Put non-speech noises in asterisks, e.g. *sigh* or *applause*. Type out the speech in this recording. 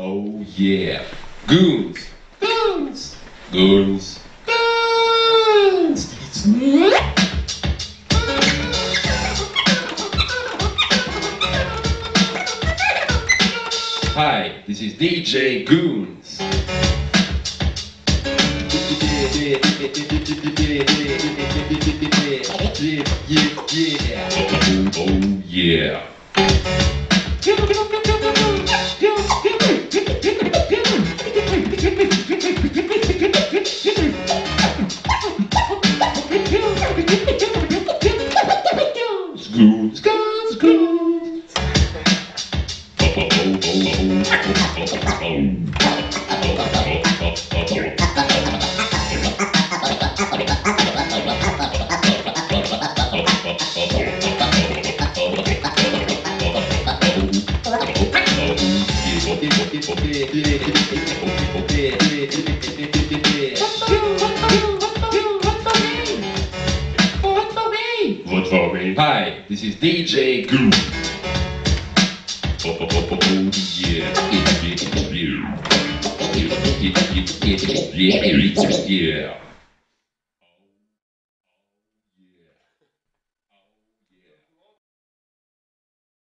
Oh yeah. Goons. Goons. Goons. Goons. Hi, this is DJ Goons. *laughs* Oh yeah. Goons, goons, goons. Vote for me. Hi, this is DJ Goon. Oh, oh, oh, oh, oh, yeah. Yeah. Yeah. Yeah.